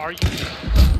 Are you?